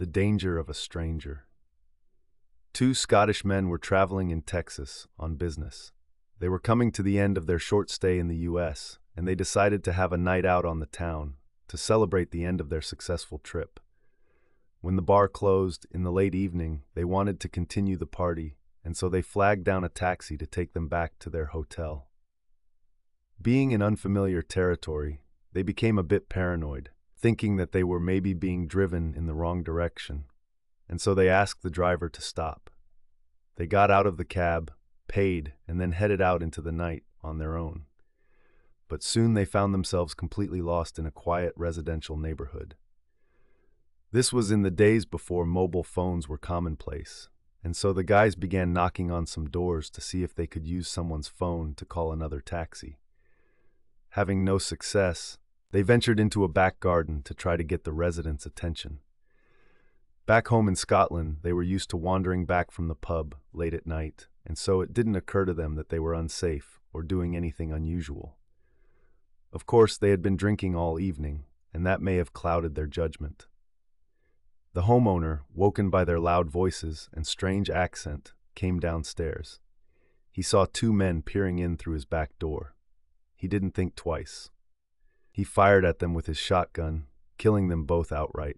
The Danger of a Stranger. Two Scottish men were traveling in Texas on business. They were coming to the end of their short stay in the U.S., and they decided to have a night out on the town to celebrate the end of their successful trip. When the bar closed in the late evening, they wanted to continue the party, and so they flagged down a taxi to take them back to their hotel. Being in unfamiliar territory, they became a bit paranoid thinking that they were maybe being driven in the wrong direction, and so they asked the driver to stop. They got out of the cab, paid, and then headed out into the night on their own. But soon they found themselves completely lost in a quiet residential neighborhood. This was in the days before mobile phones were commonplace, and so the guys began knocking on some doors to see if they could use someone's phone to call another taxi. Having no success, they ventured into a back garden to try to get the residents' attention. Back home in Scotland, they were used to wandering back from the pub late at night, and so it didn't occur to them that they were unsafe or doing anything unusual. Of course, they had been drinking all evening, and that may have clouded their judgment. The homeowner, woken by their loud voices and strange accent, came downstairs. He saw two men peering in through his back door. He didn't think twice. He fired at them with his shotgun, killing them both outright.